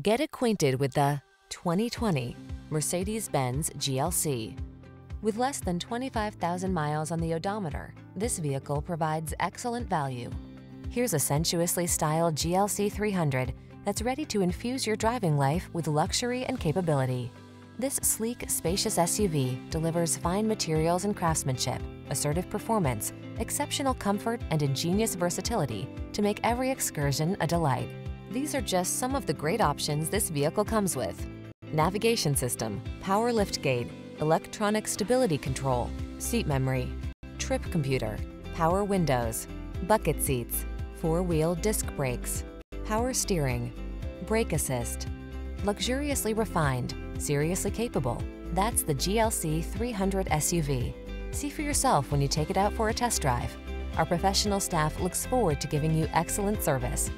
Get acquainted with the 2020 Mercedes-Benz GLC. With less than 25,000 miles on the odometer, this vehicle provides excellent value. Here's a sensuously styled GLC 300 that's ready to infuse your driving life with luxury and capability. This sleek, spacious SUV delivers fine materials and craftsmanship, assertive performance, exceptional comfort, and ingenious versatility to make every excursion a delight. These are just some of the great options this vehicle comes with. Navigation system, power liftgate, electronic stability control, seat memory, trip computer, power windows, bucket seats, four-wheel disc brakes, power steering, brake assist. Luxuriously refined, seriously capable. That's the GLC 300 SUV. See for yourself when you take it out for a test drive. Our professional staff looks forward to giving you excellent service.